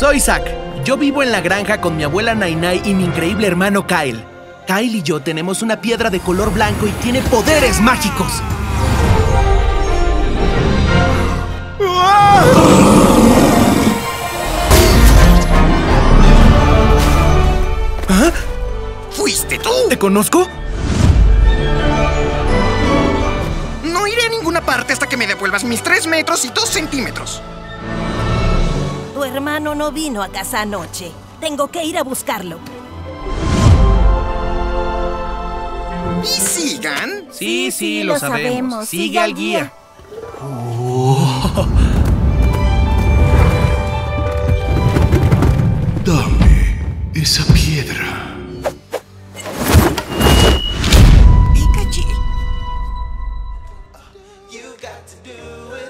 Soy Zack. Yo vivo en la granja con mi abuela Nainai y mi increíble hermano Kyle. Kyle y yo tenemos una piedra de color blanco y tiene poderes mágicos. ¿Fuiste tú? ¿Te conozco? No iré a ninguna parte hasta que me devuelvas mis 3 metros y 2 centímetros. Tu hermano no vino a casa anoche. Tengo que ir a buscarlo. ¿Y sigan? Sí, sí, sí, lo, lo sabemos. sabemos. Sigue, Sigue al guía. guía. Dame esa piedra. Pikachu. You got to do it